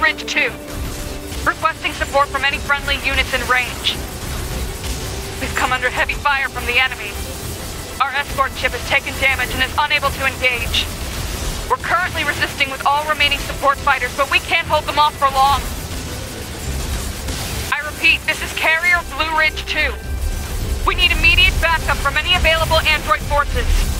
Ridge 2. Requesting support from any friendly units in range. We've come under heavy fire from the enemy. Our escort ship has taken damage and is unable to engage. We're currently resisting with all remaining support fighters, but we can't hold them off for long. I repeat, this is Carrier Blue Ridge 2. We need immediate backup from any available android forces.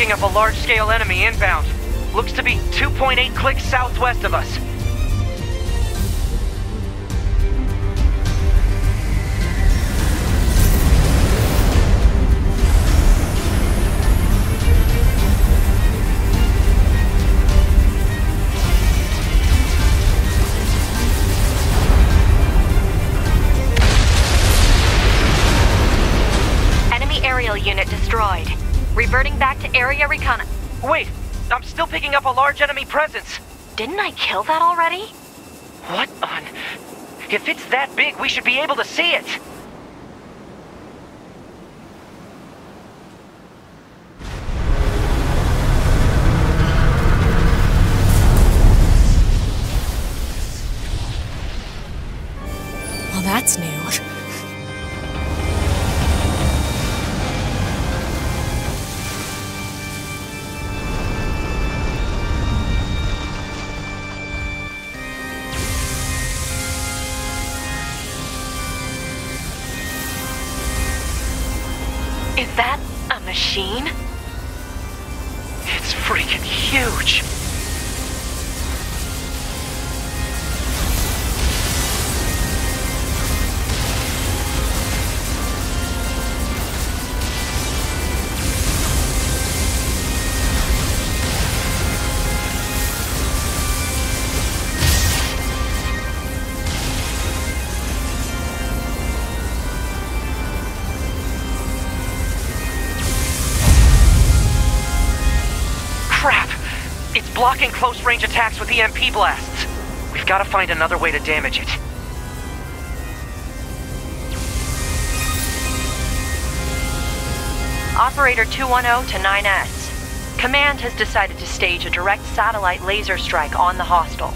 Picking up a large-scale enemy inbound. Looks to be 2.8 clicks southwest of us. Enemy aerial unit destroyed. Reverting back to area recon. Wait, I'm still picking up a large enemy presence. Didn't I kill that already? What on... If it's that big, we should be able to see it. Blocking close-range attacks with EMP blasts. We've got to find another way to damage it. Operator 210 to 9S. Command has decided to stage a direct satellite laser strike on the hostile.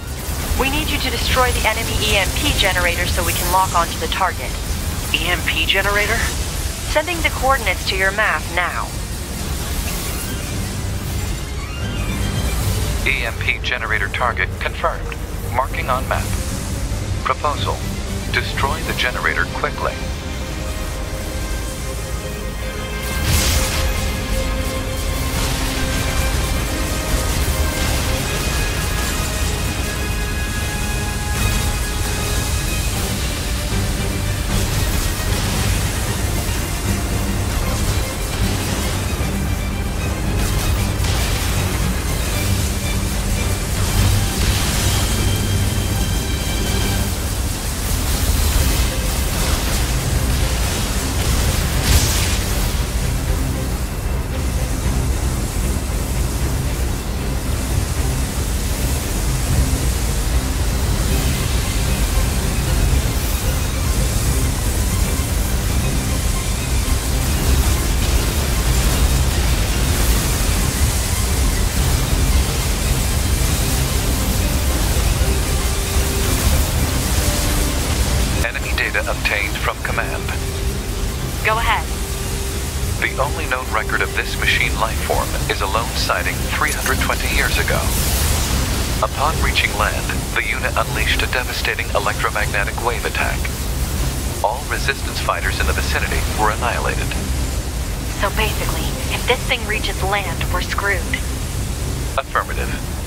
We need you to destroy the enemy EMP generator so we can lock onto the target. EMP generator? Sending the coordinates to your map now. EMP generator target confirmed. Marking on map. Proposal. Destroy the generator quickly. Fighters in the vicinity were annihilated. So basically, If this thing reaches land, we're screwed. Affirmative.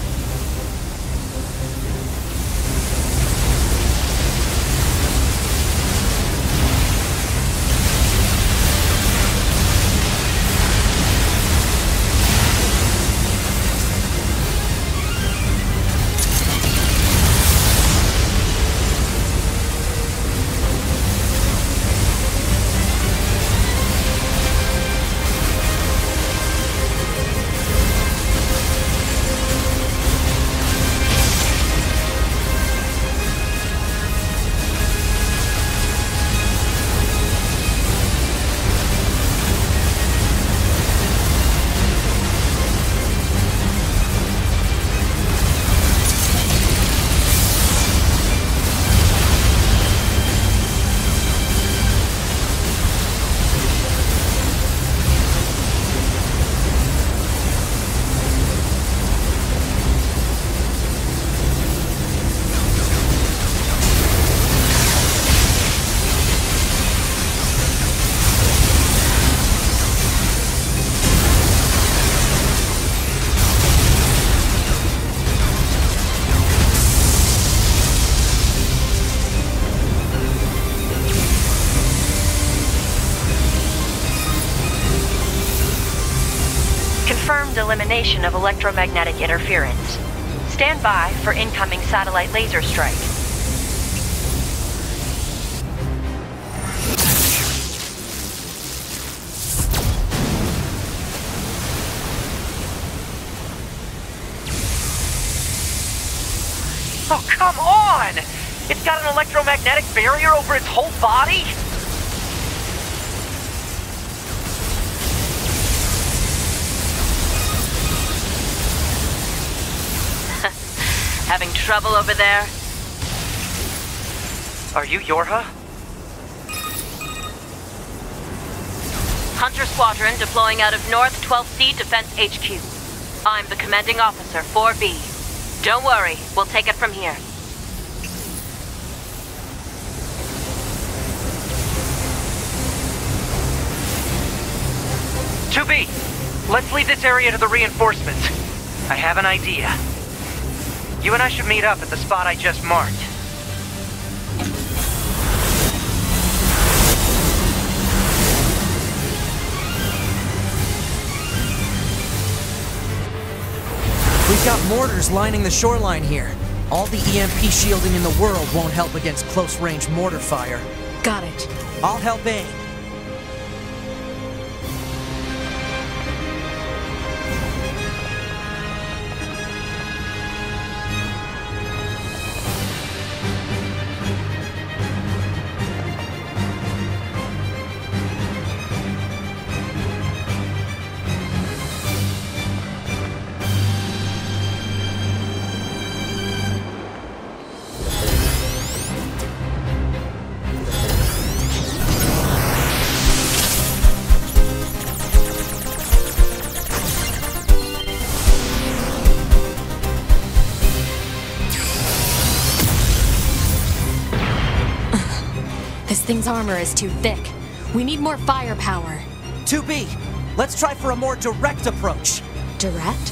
Elimination of electromagnetic interference. Stand by for incoming satellite laser strike. Oh, come on! It's got an electromagnetic barrier over its whole body? Having trouble over there? Are you YoRHa? Hunter Squadron deploying out of North 12C Defense HQ. I'm the commanding officer, 4B. Don't worry, we'll take it from here. Two B, let's leave this area to the reinforcements. I have an idea. You and I should meet up at the spot I just marked. We've got mortars lining the shoreline here. All the EMP shielding in the world won't help against close-range mortar fire. Got it. I'll help aim. Thing's armor is too thick. We need more firepower. 2B, let's try for a more direct approach. Direct?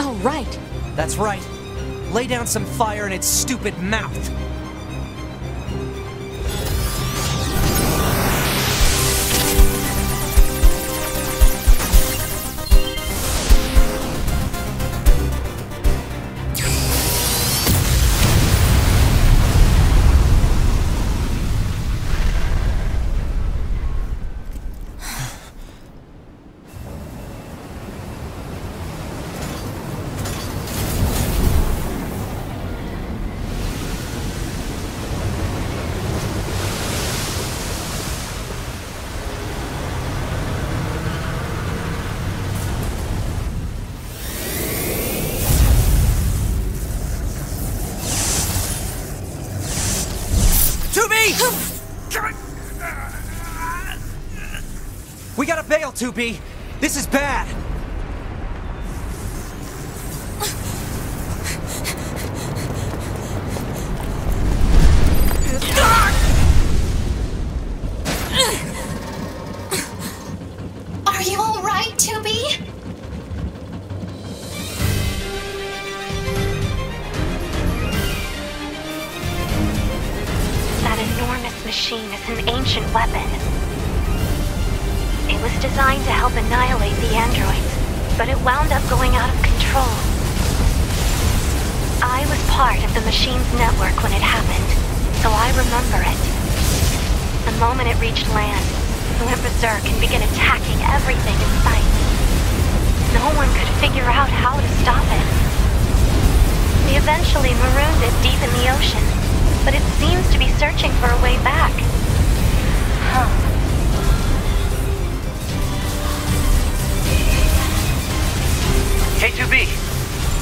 Oh, right. That's right. Lay down some fire in its stupid mouth. Gotta berserk and began attacking everything in sight. No one could figure out how to stop it. We eventually marooned it deep in the ocean, but it seems to be searching for a way back. Huh. Hey, 2B.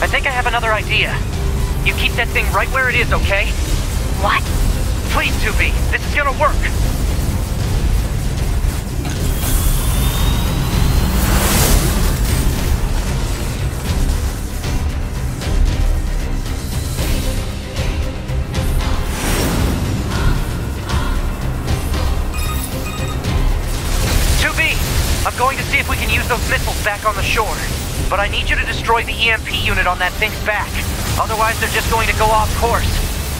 I think I have another idea. You keep that thing right where it is, okay? What? Please, 2B. This is gonna work. If we can use those missiles back on the shore. But I need you to destroy the EMP unit on that thing's back. Otherwise, they're just going to go off course.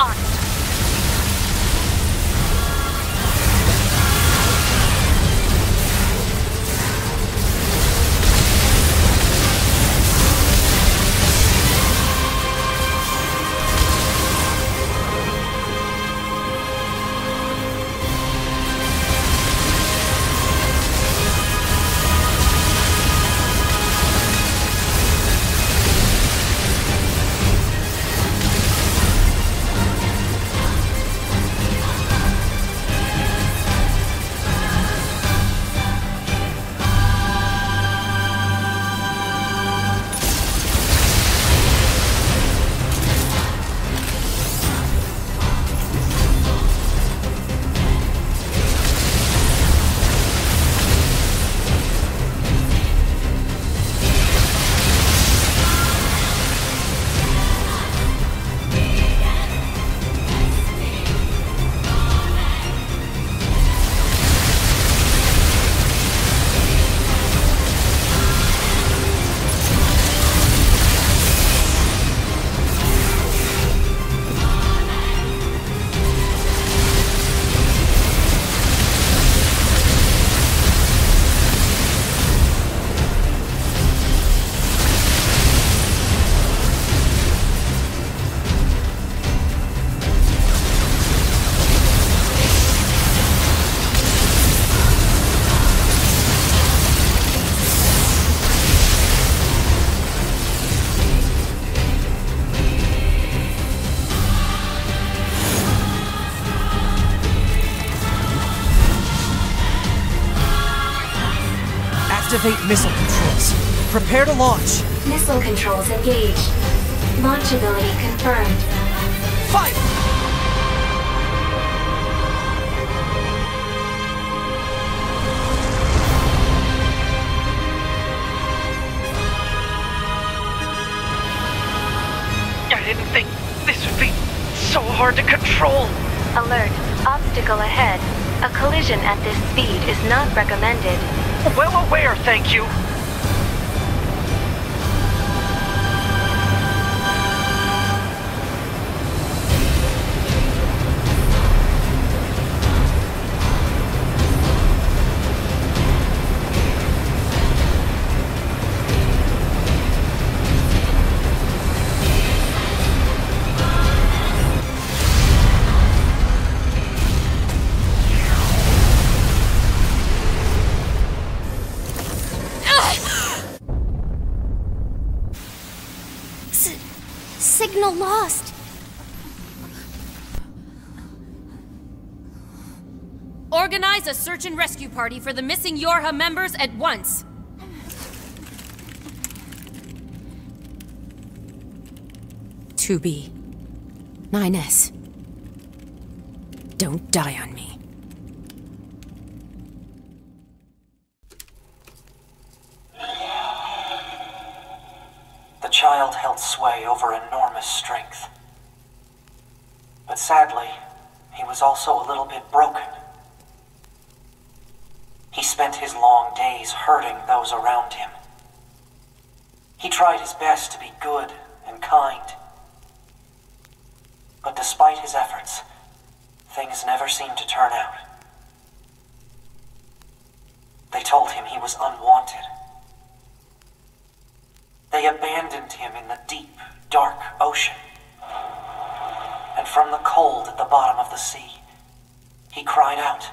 On. Activate missile controls. Prepare to launch. Missile controls engaged. Launch ability confirmed. Fire! I didn't think this would be so hard to control. Alert. Obstacle ahead. A collision at this speed is not recommended. Well aware, thank you. Signal lost. Organize a search and rescue party for the missing YoRHa members at once. 2B. 9S. Don't die on me. The child held sway over enormous strength. But sadly, he was also a little bit broken. He spent his long days hurting those around him. He tried his best to be good and kind. But despite his efforts, things never seemed to turn out. They told him he was unwanted. They abandoned him in the deep, dark ocean. And from the cold at the bottom of the sea, he cried out,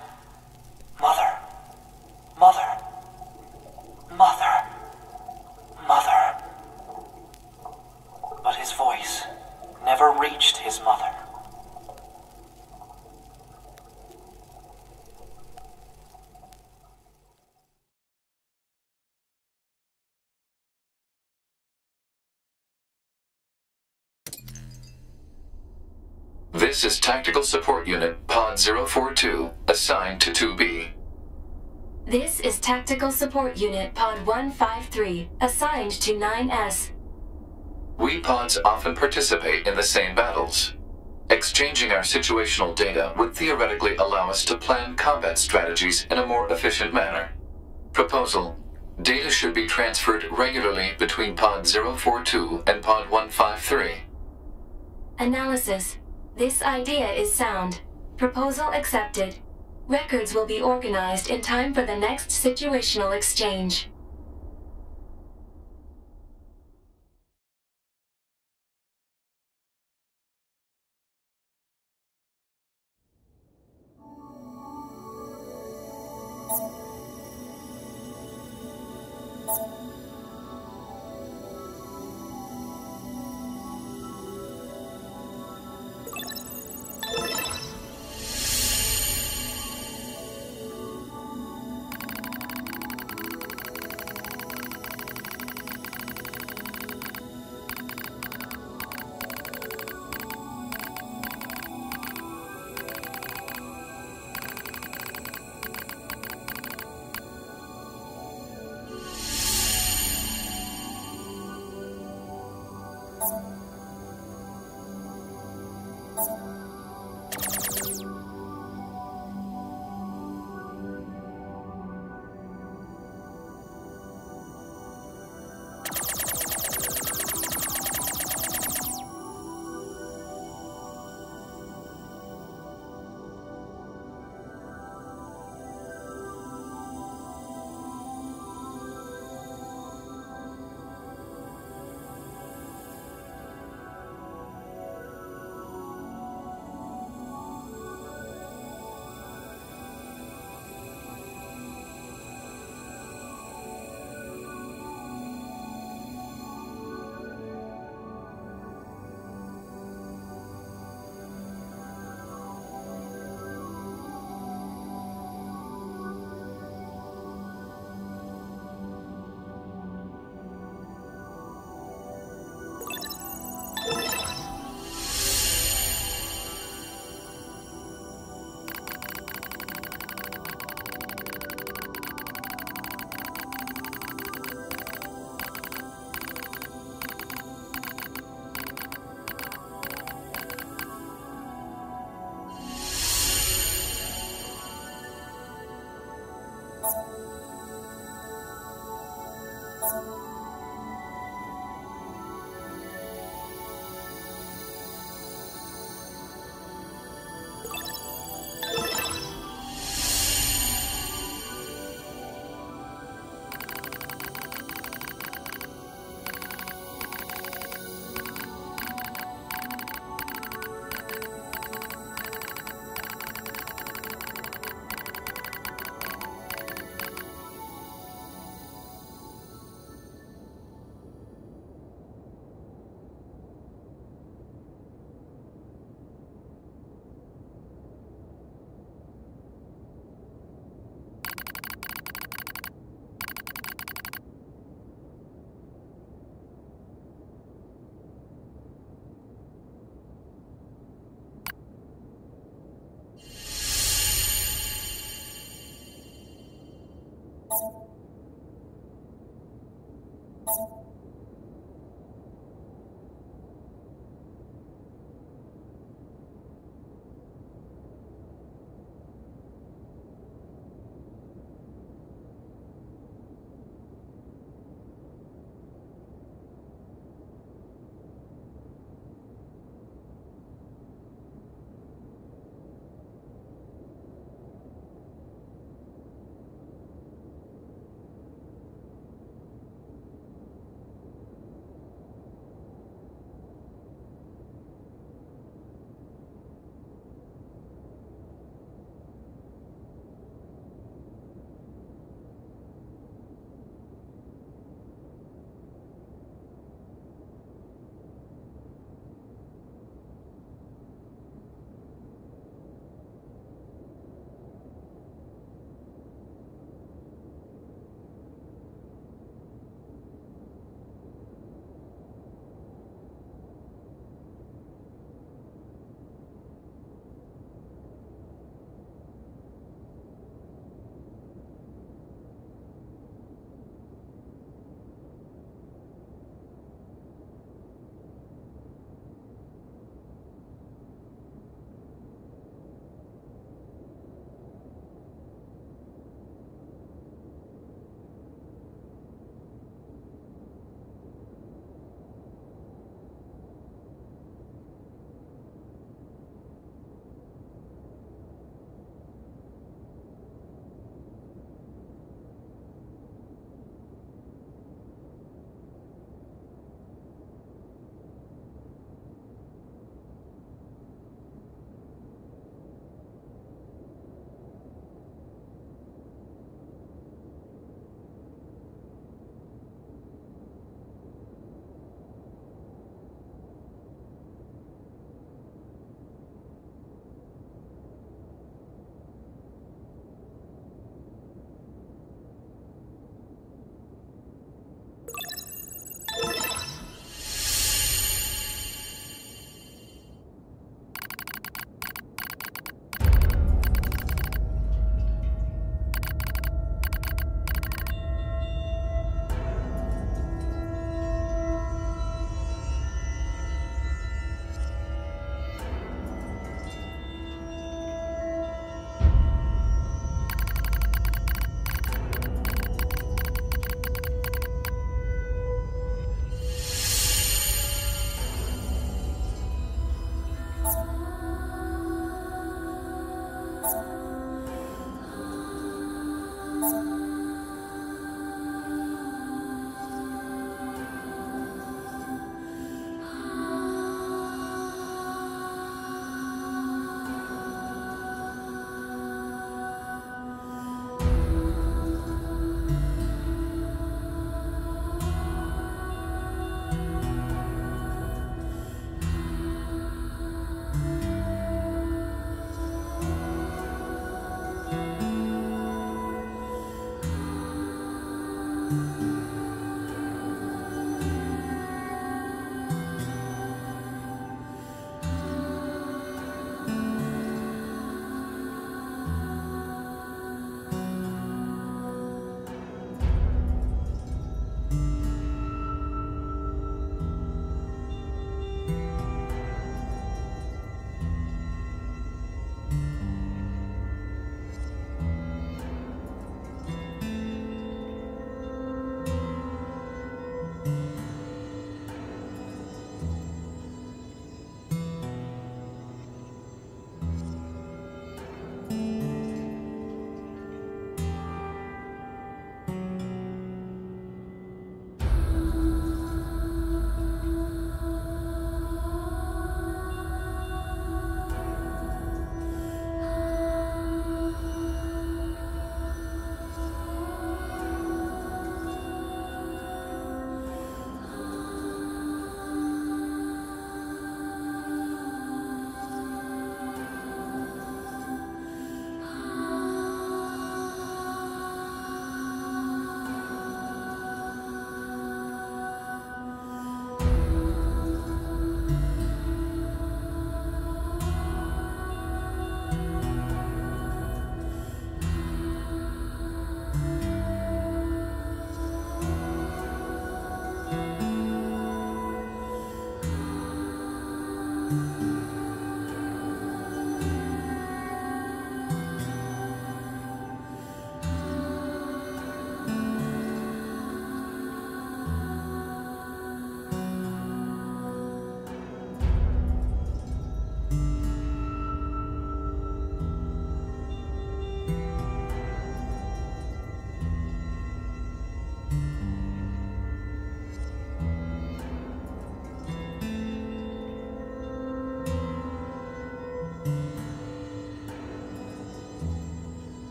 Mother, Mother, Mother, Mother. But his voice never reached his mother. This is Tactical Support Unit Pod 042, assigned to 2B. This is Tactical Support Unit Pod 153, assigned to 9S. We pods often participate in the same battles. Exchanging our situational data would theoretically allow us to plan combat strategies in a more efficient manner. Proposal Data should be transferred regularly between Pod 042 and Pod 153. Analysis. This idea is sound. Proposal accepted. Records will be organized in time for the next situational exchange.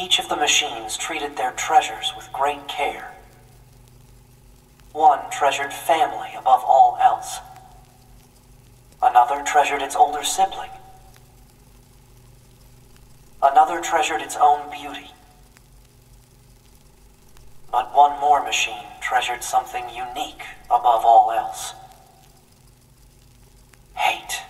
Each of the machines treated their treasures with great care. One treasured family above all else. Another treasured its older sibling. Another treasured its own beauty. But one more machine treasured something unique above all else. Hate.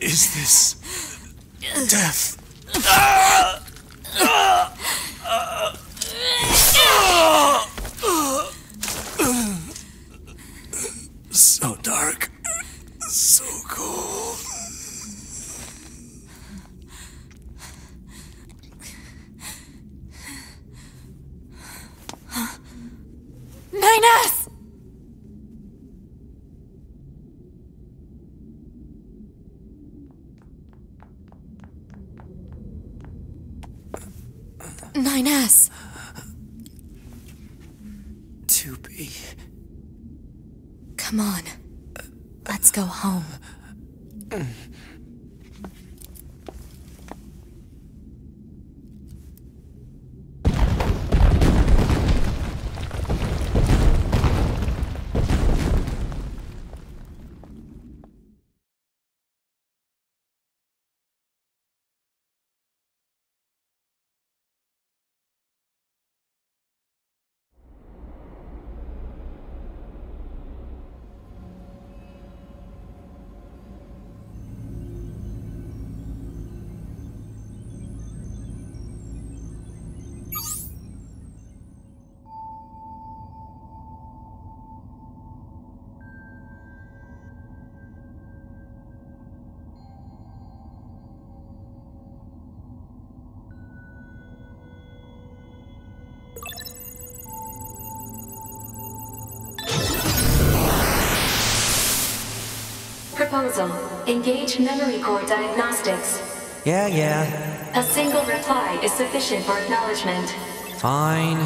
Is this death? So dark, so cold. Nine S! Nine S. 2B. Come on. Let's go home. Mm. Proposal. Engage memory core diagnostics. Yeah, yeah. A single reply is sufficient for acknowledgement. Fine.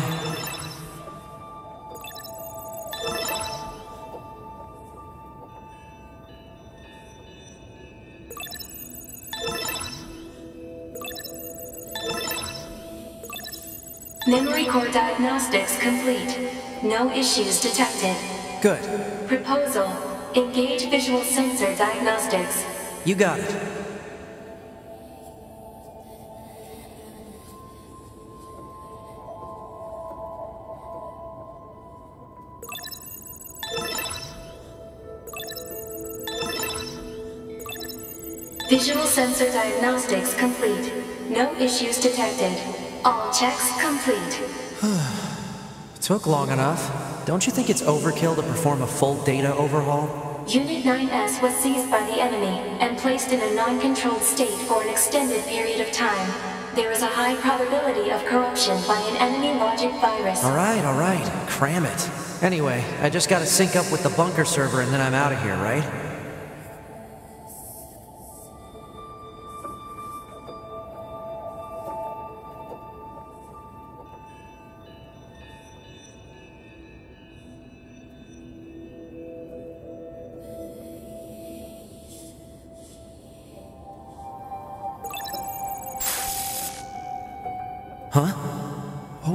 Memory core diagnostics complete. No issues detected. Good. Proposal. Engage visual sensor diagnostics. You got it. Visual sensor diagnostics complete. No issues detected. All checks complete. Took long enough. Don't you think it's overkill to perform a full data overhaul? Unit 9S was seized by the enemy and placed in a non-controlled state for an extended period of time. There is a high probability of corruption by an enemy logic virus. Alright, alright. Cram it. Anyway, I just gotta sync up with the bunker server and then I'm out of here, right?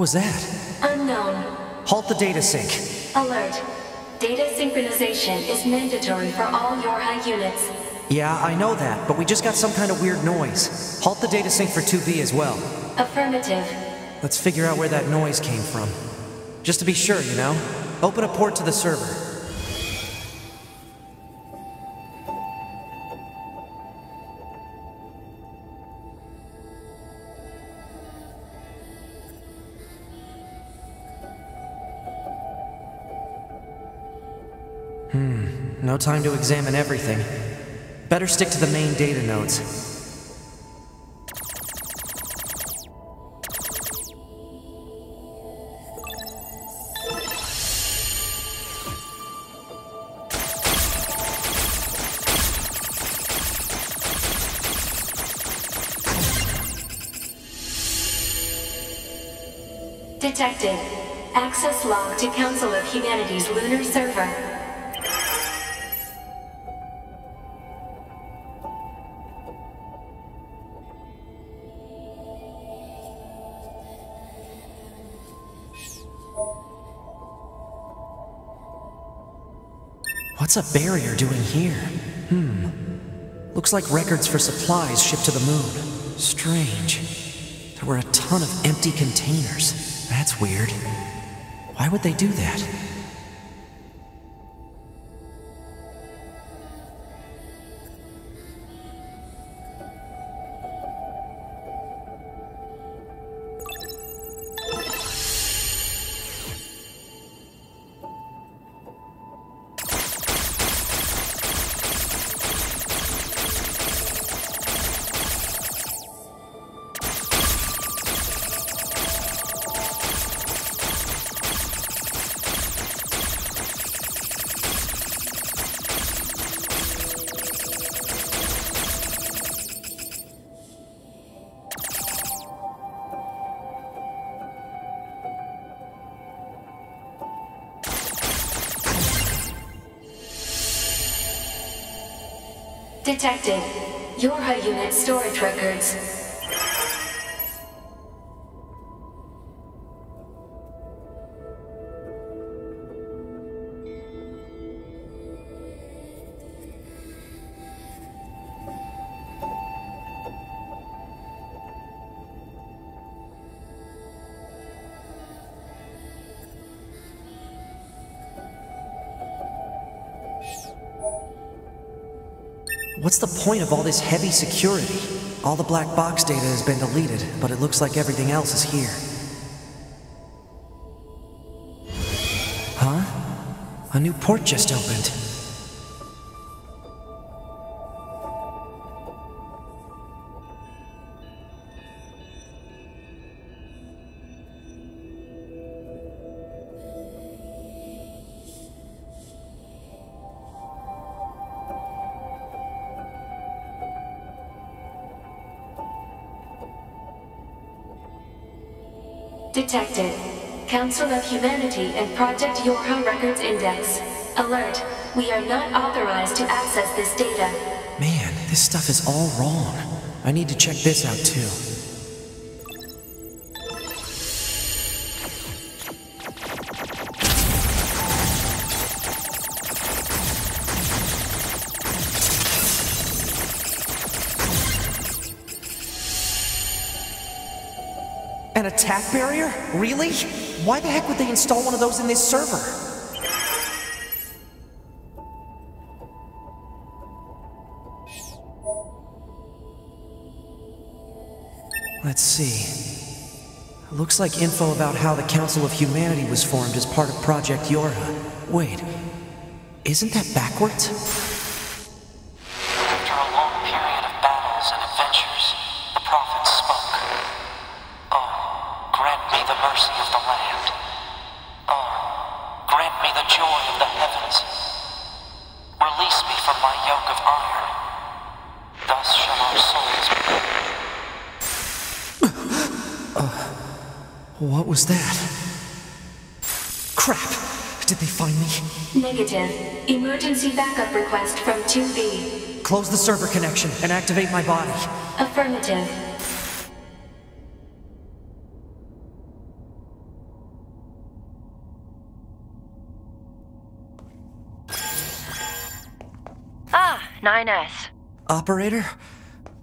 Was that? Unknown. Halt the data sync. Alert. Data synchronization is mandatory for all YoRHa units. Yeah, I know that, but we just got some kind of weird noise. Halt the data sync for 2B as well. Affirmative. Let's figure out where that noise came from. Just to be sure, you know? Open a port to the server. No time to examine everything. Better stick to the main data nodes. Detected. Access log to Council of Humanity's lunar server. What's a barrier doing here? Hmm. Looks like records for supplies shipped to the moon. Strange. There were a ton of empty containers. That's weird. Why would they do that? Detected. YoRHa unit storage records. What's the point of all this heavy security? All the black box data has been deleted, but it looks like everything else is here. Huh? A new port just opened. Council of Humanity and Project YoRHa Records Index. Alert. We are not authorized to access this data. Man, this stuff is all wrong. I need to check this out too. An attack barrier? Really? Why the heck would they install one of those in this server? Let's see. Looks like info about how the Council of Humanity was formed as part of Project YoRHa. Wait, isn't that backwards? What was that? Crap! Did they find me? Negative. Emergency backup request from 2B. Close the server connection and activate my body. Affirmative. Ah, 9S. Operator?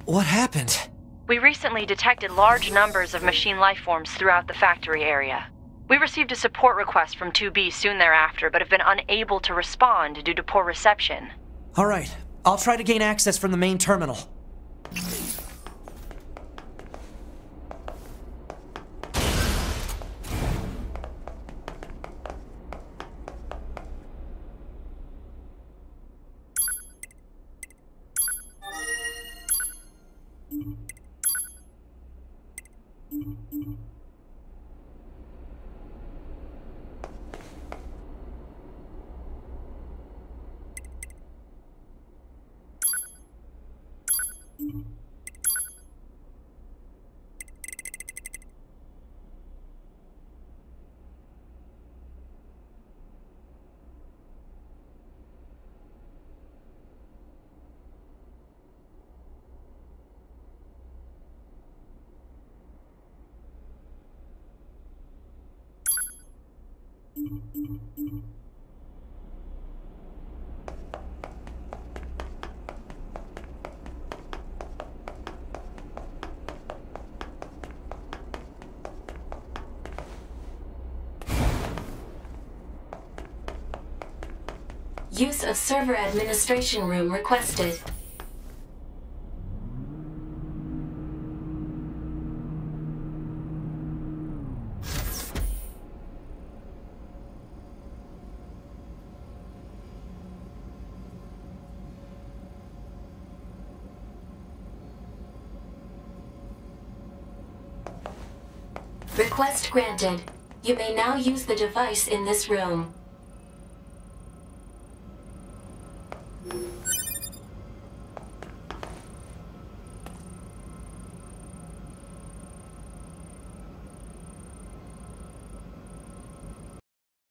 What happened? We recently detected large numbers of machine life forms throughout the factory area. We received a support request from 2B soon thereafter, but have been unable to respond due to poor reception. Alright, I'll try to gain access from the main terminal. Use of server administration room requested. Request granted. You may now use the device in this room.